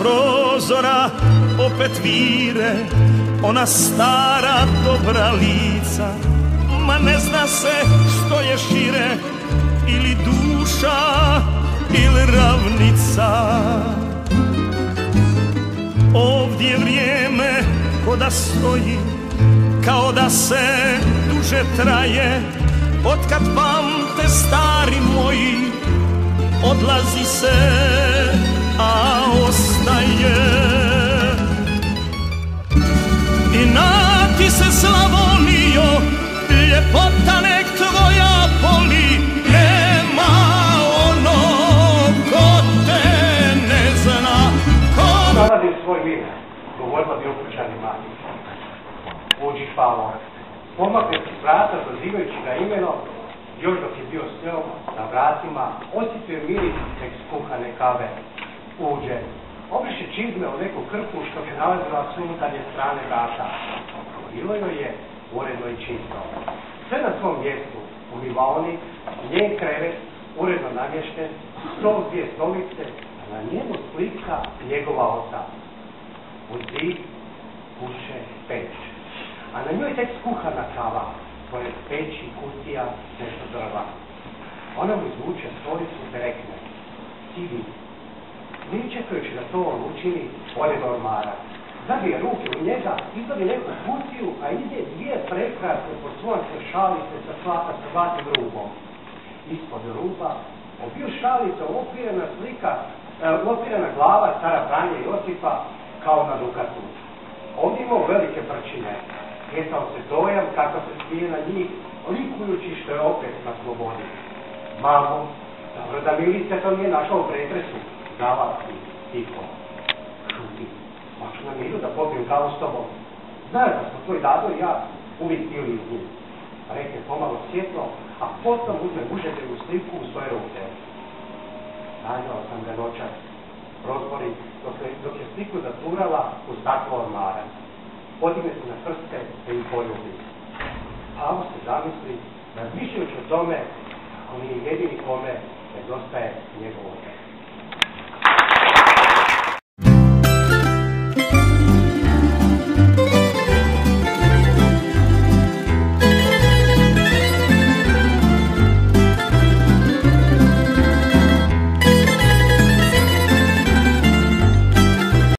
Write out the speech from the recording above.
prozora opet vire Ona stara dobra lica. Ma ne zna se što je šire Ili duša ili ravnica. Ovdje vrijeme ko da stoji Kao da se duže traje. Otkad pamte stari moji Odlazi se, a ostaje I na ti se Slavonio Ljepota nek tvoja boli Nema ono ko te ne zna ko... Naladim svoj mir, govorila bi okućanima. Uđi Pavo. Pomakne s vrata, zazivajući ga imenom, još dok je bio s na vratima, osjetio je miris tek skuhane kave. Uđe. Obriše čizme u neku krpu što se nalazila s unutarnje strane vrata. Bilo joj je uredno i čisto. Sve na svom mjestu, umivaonik, njen krevet, uredno namješten, stol dvije stolice, a na njemu slika njegova oca. U zid puše peć. A na njoj tek skuhana kava, pored peći, kutija, nešto drva. Ona mu izvuče stolicu te rekne, sidi, nije čekajući da to on učini, ode do ormara. Zabije ruke u njega, izbavi neku kutiju, a ide dvije prekrasne po svojom se šalice sa svaka sa zlatim rubom. Ispod ruba, obiju šalice, opirena slika, e, opirena glava stara Franje Josipa kao na dukatu. Ovdje imao velike prčine. Stjecao se dojam kako se smije na njih, likujući što je opet na slobodi. Mamo, dobro da Milice to nije našao u pretresu. Dava si, tiho. Šuti. Hoću na miru da popijem kavu s tobom. Znaju da smo tvoj dado i ja uvijek bili iz njih. Rekne pomalo svjetlo, a potom uzme mužetevu sliku u svoje ruke. Sanjao sam ga noćas. Prozbori dok je, sliku zaturala u staklo ormara. Podigne se na prste da im poljubi. Pavo se zamisli, razmišljajući o tome, ako nije jedini kome, nedostaje njegovo